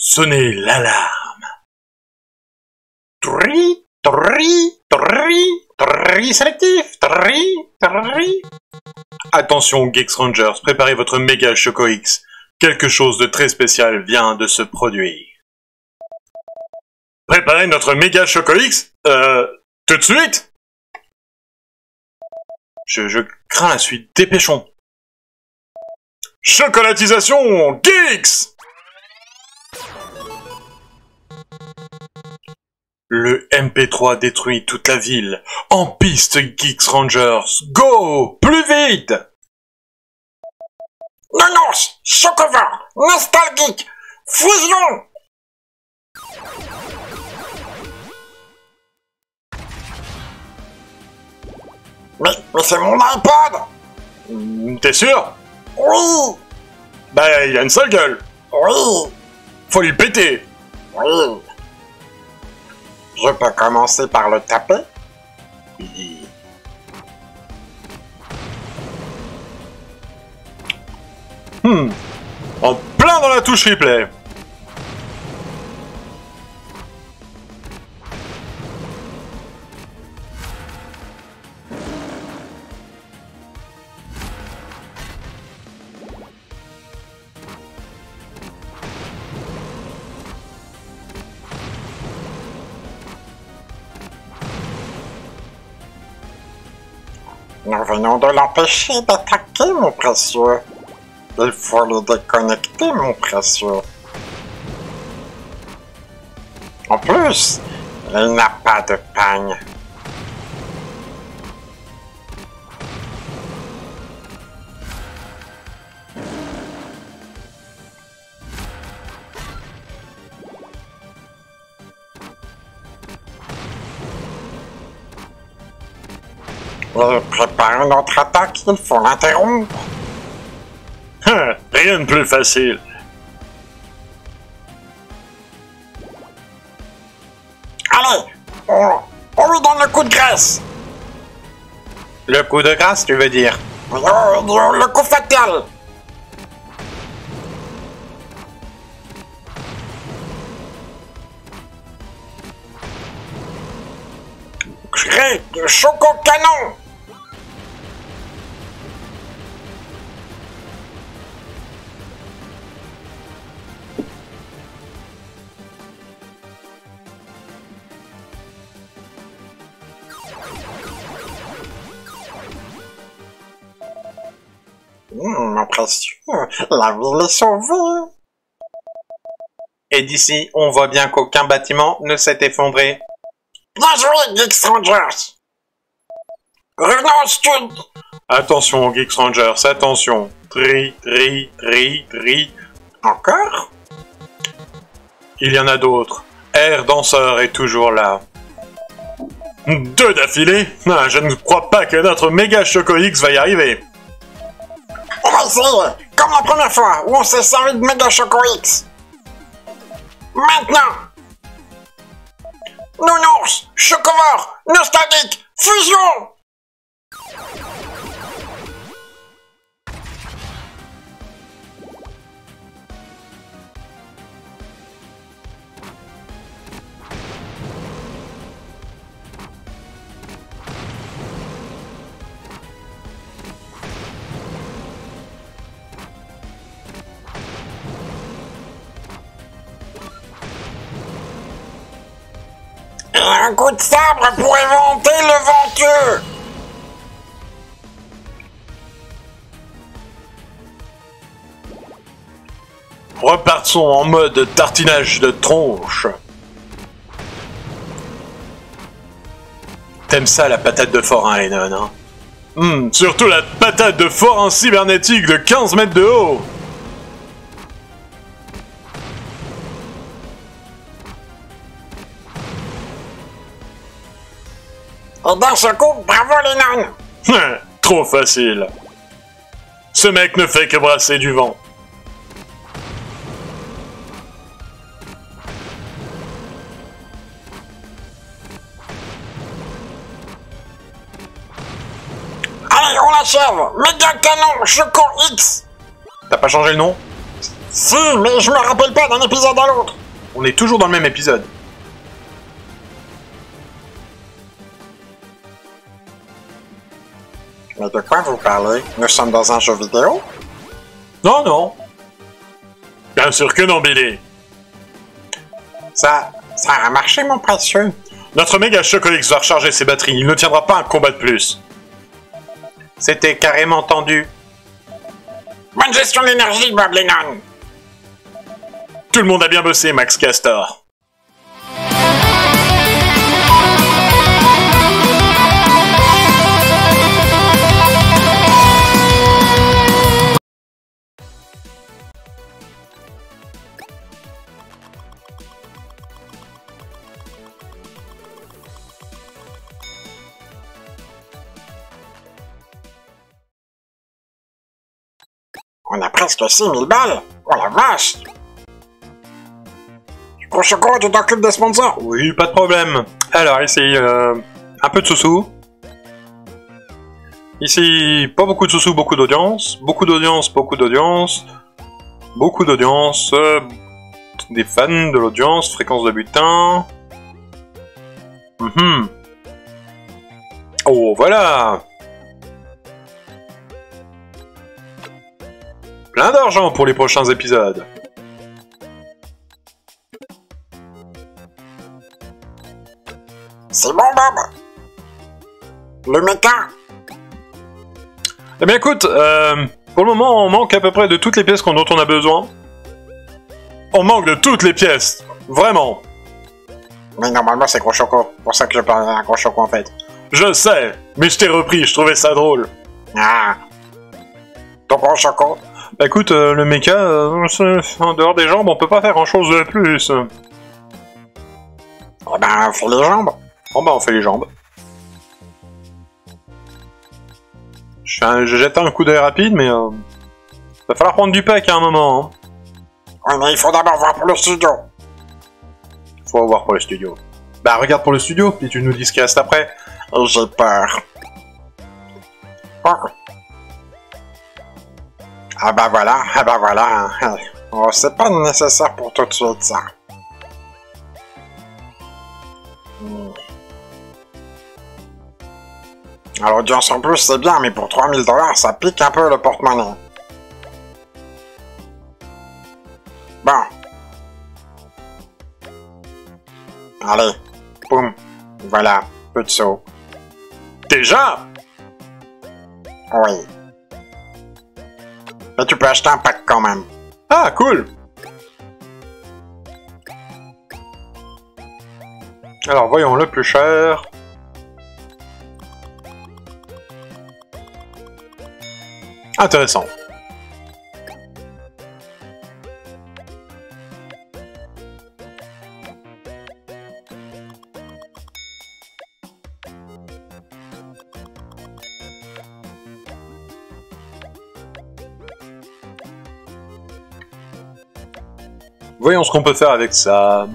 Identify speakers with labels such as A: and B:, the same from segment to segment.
A: Sonnez l'alarme. Tri, tri, tri, tri sélectif, tri, tri. Attention Geeks Rangers, préparez votre méga Choco X. Quelque chose de très spécial vient de se produire. Préparez notre méga Choco X Euh, tout de suite je, je crains la suite, dépêchons. Chocolatisation Geeks Le MP3 détruit toute la ville. En piste, Geeks Rangers. Go Plus vite
B: Nounours, Chocovore, Nostalgique, Fusion Mais, mais c'est mon iPod
A: Hmm, T'es sûr?
B: Oui,
A: Bah, il a une seule gueule.
B: oui,
A: Faut lui péter.
B: oui. Je peux commencer par le taper
A: Hmm. En plein dans la touche replay.
B: Nous venons de l'empêcher d'attaquer, mon précieux. Il faut le déconnecter, mon précieux. En plus, il n'a pas de pagne. Il prépare une autre attaque, il faut l'interrompre.
A: Hein, Rien de plus facile.
B: Allez, on, on lui donne le coup de graisse.
A: Le coup de grâce, tu veux dire?
B: Le, le- le coup fatal. Crée de choco canon. Hum, mon précieux, la ville est sauvée.
A: Et d'ici, on voit bien qu'aucun bâtiment ne s'est effondré.
B: Bien joué, Geeks Rangers. Revenons au stud.
A: Attention, Geeks Rangers, attention. Tri, tri, tri, tri.
B: Encore?
A: Il y en a d'autres. Air Danseur est toujours là. Deux d'affilée? Ah, Je ne crois pas que notre méga Choco X va y arriver.
B: Comme la première fois où on s'est servi de Mega Choco X. Maintenant Nounours, Chocovore, Nostalgique, Fusion un coup de sabre pour éventer le ventueux
A: Repartons en mode tartinage de tronche. T'aimes ça la patate de forain, Lennon, hein? Hmm, surtout la patate de forain cybernétique de 15 mètres de haut
B: Et d'un seul coup, bravo les nonnes
A: Trop facile. Ce mec ne fait que brasser du vent.
B: Allez, on l'achève Méga canon Choco X
A: T'as pas changé le nom?
B: Si, mais je me rappelle pas d'un épisode à l'autre.
A: On est toujours dans le même épisode.
B: Mais de quoi vous parlez Nous sommes dans un jeu vidéo?
A: Non, non. Bien sûr que non, Billy.
B: Ça... ça a marché, mon précieux.
A: Notre méga Chocolix va recharger ses batteries. Il ne tiendra pas un combat de plus. C'était carrément tendu.
B: Bonne gestion de l'énergie, Bob Lennon.
A: Tout le monde a bien bossé, Max Castor.
B: On a presque 6000 balles. Oh la vache. Gros chocolat, tu t'occupes des sponsors
A: Oui, pas de problème. Alors, ici, euh, un peu de sous-sous. Ici, pas beaucoup de sous-sous, beaucoup d'audience. Beaucoup d'audience, beaucoup d'audience. Beaucoup d'audience. euh, des fans de l'audience, fréquence de butin. Mhm. Oh, voilà Plein d'argent pour les prochains épisodes.
B: C'est bon, Bob. Le méca.
A: Eh bien écoute, euh, pour le moment on manque à peu près de toutes les pièces dont on a besoin. On manque de toutes les pièces, vraiment.
B: Mais normalement, c'est gros choco. pour ça que je parle d'un gros choco, en fait.
A: Je sais, mais je t'ai repris, je trouvais ça drôle.
B: Ah. Ton gros choco
A: Bah écoute, euh, le mecha, euh, en dehors des jambes, on peut pas faire grand chose de plus.
B: Eh ben, fais les jambes.
A: Bon bah on fait les jambes. Je, fais un- je jette un coup d'œil rapide, mais euh, va falloir prendre du pack à un moment. Hein.
B: Oui, mais il faut d'abord voir pour le studio.
A: Faut voir pour le studio. Bah regarde pour le studio, puis tu nous dis ce qu'il reste après.
B: Et j'ai peur. Oh. Ah bah voilà, ah bah voilà. Oh, c'est pas nécessaire pour tout de suite, ça. Hmm. Alors, l'audience en plus, c'est bien, mais pour 3000 dollars, ça pique un peu le porte-monnaie. Bon. Allez, boum. Voilà, peu de saut.
A: Déjà?
B: Oui. Tu peux acheter un pack quand même.
A: Ah, cool Alors, voyons le plus cher. Intéressant. Voyons ce qu'on peut faire avec ça.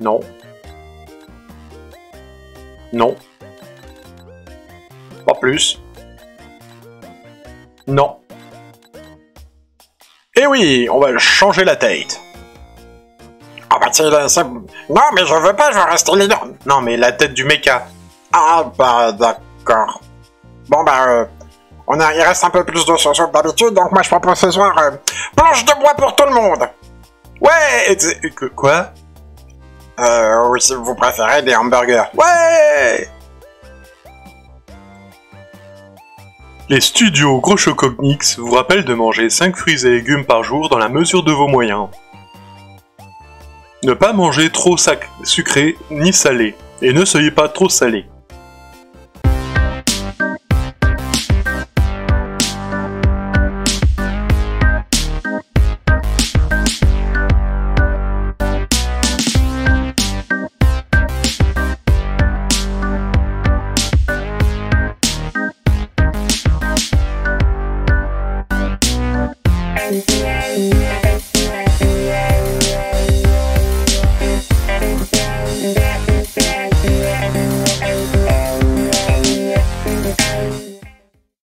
A: Non. Non. Pas plus. Non. Eh oui, on va changer la tête.
B: Ah bah c'est... c'est- Non, mais je veux pas, je veux rester les dents.
A: Non, mais la tête du mecha.
B: Ah bah d'accord. Bon bah... Euh, on a, il reste un peu plus de sauce que d'habitude, donc moi je propose ce soir... euh, planche de bois pour tout le monde
A: Ouais que- Quoi?
B: Euh, ou si vous préférez, des hamburgers.
A: Ouais Les studios Gros Chocognix vous rappellent de manger 5 fruits et légumes par jour dans la mesure de vos moyens. Ne pas manger trop sucré ni salé, et ne soyez pas trop salé.